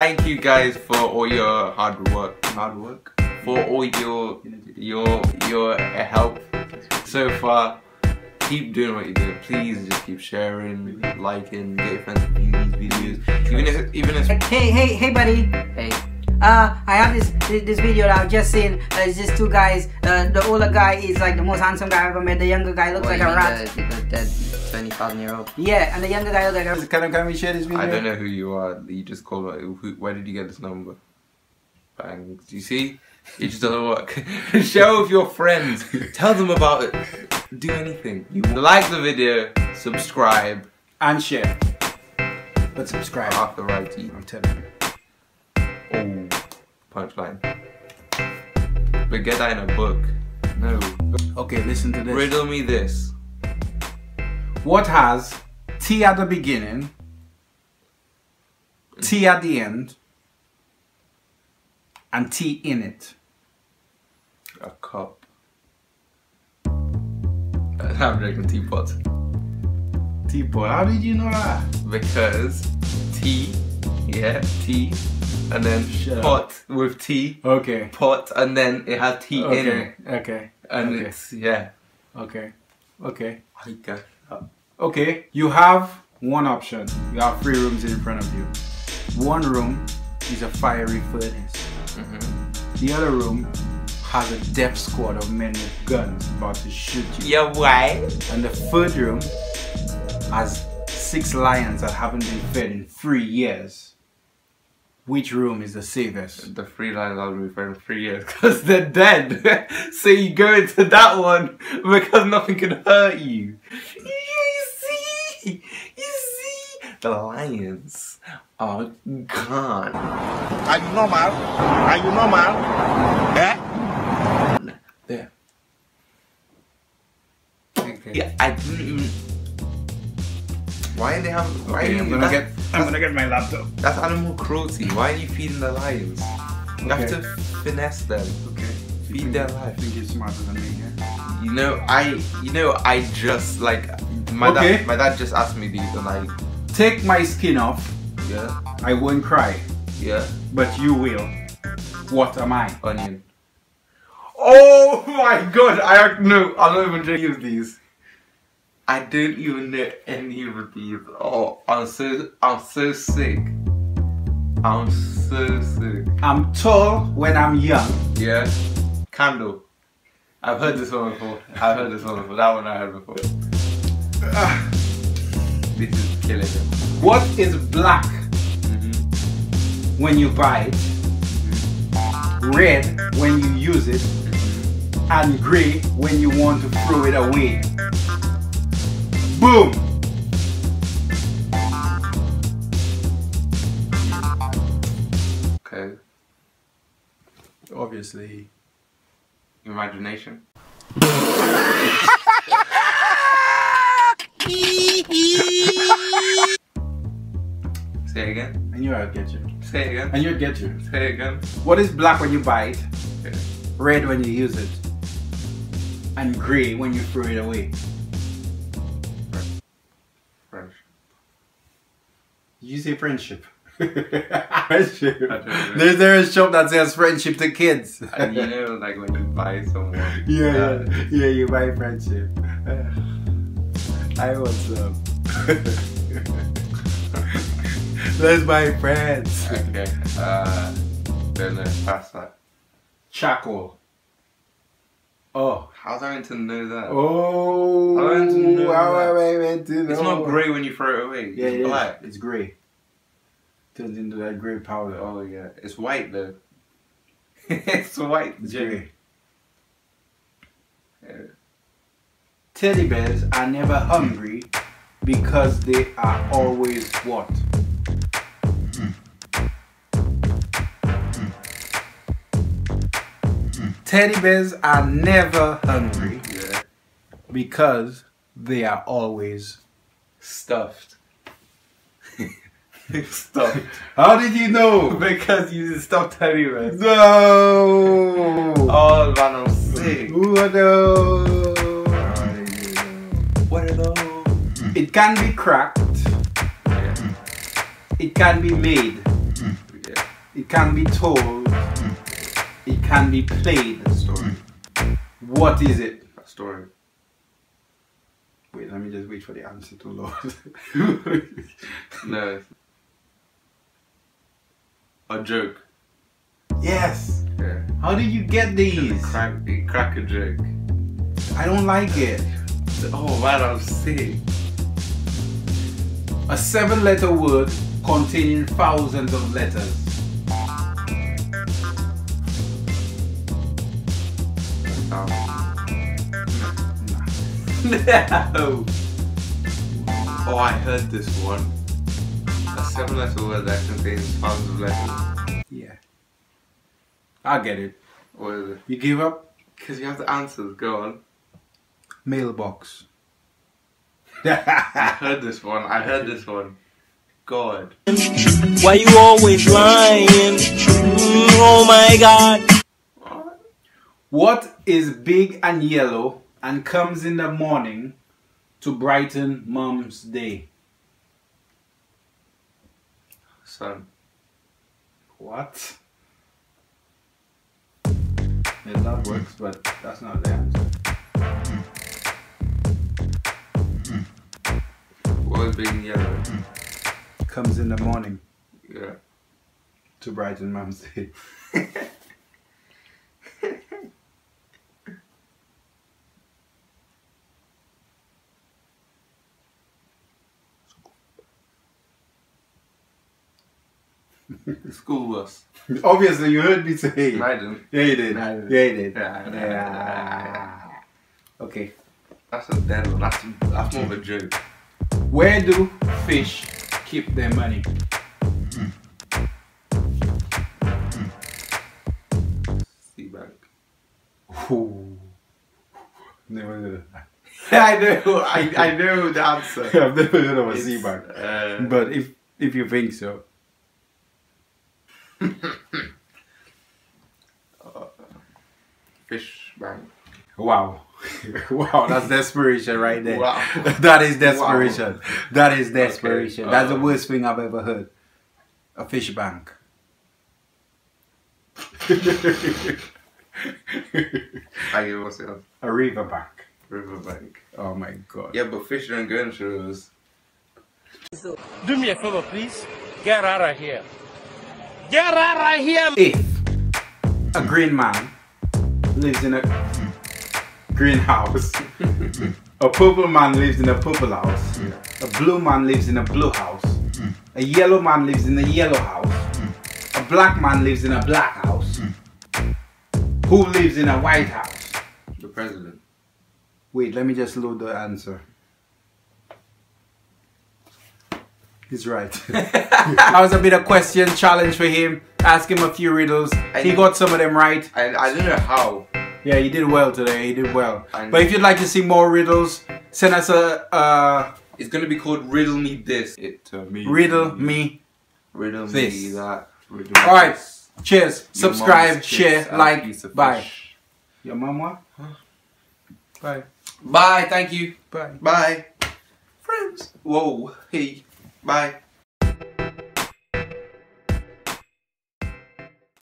Thank you guys for all your hard work. Hard work? For all your your your help so far. Keep doing what you do. Please just keep sharing, liking, get your friends to view these videos. Even if even if Hey, hey, hey, buddy. Hey, Uh, I have this this video that I've just seen. Uh, it's just two guys. Uh, the older guy is like the most handsome guy I've ever met. The younger guy looks what, like you a mean rat. the, the dead 20,000 year old? Yeah, and the younger guy looks like a Can, can we share this video? I don't know who you are. You just called it. Who, where did you get this number? Bang. Do you see? It just doesn't work. Share with your friends. Tell them about it. Do anything. You like the video, subscribe. And share. But subscribe. After right to I'm telling you. Oh, punchline. But get that in a book. No. Okay, listen to this. Riddle me this. What has T at the beginning, T at the end, and T in it? A cup. I'm drinking teapot. Teapot. How did you know that? Because tea, yeah, tea, and then Shut up. pot with tea, Okay. pot, and then it has tea in it. Okay. Okay. And Okay. it's, yeah. Okay. Okay. I guess. Okay. You have one option. You have three rooms in front of you. One room is a fiery furnace. Mm-hmm. The other room has a death squad of men with guns about to shoot you. Yeah, why? And the third room has six lions that haven't been fed in three years. Which room is the safest? The free lines I'll be for three years because they're dead. so you go into that one because nothing can hurt you. You see, you see, the lions are gone. Are you normal? Are you normal? Eh? There. Okay. Yeah, I didn't even. Why they have? Why Okay, I'm gonna get I'm gonna get my laptop. that's animal cruelty. Why are you feeding the lions? You have to finesse them. Okay. Feed their I life. think you're smarter than me, yeah? You know, I, you know, I just like my Okay. dad. My dad just asked me these, and I, Take my skin off, yeah, I won't cry. yeah, But you will. What am I? onion. Oh my god! I no, I'm not even gonna use these. I don't even know any of these. Oh, I'm so, I'm so sick. I'm so sick. I'm tall when I'm young. Yeah, candle. I've heard this one before. I've heard this one before. That one I heard before. This is killing it. what is black Mm-hmm. when you buy it? Red when you use it? And gray when you want to throw it away? Boom! Okay. Obviously. Imagination. Say it again. I knew I'd get you. Say it again. Knew I'd get you. Say it again. What is black when you buy it? Okay. Red when you use it? And gray when you throw it away? You say friendship? friendship. I. There's a shop that says friendship to kids. And you know, like when you buy someone. yeah, uh, yeah, yeah, you buy friendship. I want some. Let's buy friends. Okay. Uh, don't know. Pass that. Charcoal. Oh. How's I meant to know that? Oh. How am I to know how that? I meant to know? It's not grey when you throw it away. Yeah, it's it is. black. It's grey. Turns into that grey powder. Oh yeah, it's white though. it's white. Grey. Yeah. Teddy bears are never hungry because they are always what? Teddy bears are never hungry Yeah. because they are always. Stuffed. Stuffed. How did you know? because you stuffed anyway. No! I'm sick. What the- What are those? It can be cracked, Yeah. it can be made, Yeah. It can be told. It can be played. A story. What is it? A story. Wait, let me just wait for the answer to load. No. A joke. yes. Yeah. How did you get these? Crack, crack a joke. I don't like it. Oh man, I'm sick. A seven letter word containing thousands of letters. no. Oh, I heard this one. A seven letter word that contains thousands of letters. Yeah. I get it. What is it? You give up? Because you have the answers. Go on. Mailbox. I heard this one. I heard this one. God. Why you always lying? Mm, oh my god. What? What is big and yellow and comes in the morning to brighten mom's day? What? Yeah, that works, but that's not the answer. What is being yellow? Comes in the morning Yeah. to brighten mom's day. School bus. Obviously, you heard me say. I didn't. Yeah, you did. No. Yeah, you did. Yeah. Yeah. Okay. That's a dead one. That's, that's more of a joke. Where do fish keep their money? Sea bank. Ooh. Never heard of that. I know. I, I know the answer. I've never heard of a It's, sea bank. Uh, But if if you think so, fish bank. wow, wow, that's desperation right there. Wow. that is desperation. That is desperation. Okay, That's the uh, worst thing I've ever heard. A fish bank. I give what's else? a river bank. River bank. Oh my god. Yeah, but fish don't go into rivers. Do me a favor, please. Get out of here. Get out of here. If a green man lives in a greenhouse, a purple man lives in a purple house, a blue man lives in a blue house, a yellow man lives in a yellow house, a black man lives in a black house, who lives in a white house? The president. Wait, let me just load the answer. He's right. that was a bit of question challenge for him. Ask him a few riddles. I He got some of them right. I, I don't know how. Yeah, he did well today. He did well. I know. But if you'd like to see more riddles, send us a uh, It's gonna be called Riddle Me This. It to me. riddle me. Riddle me this. that. Riddle All right. this. Cheers. Your Subscribe, mom's share, chips and a like. Bye. fish. Your mom what? Bye. Bye. Thank you. Bye. Bye. Friends. Whoa. Hey. Bye.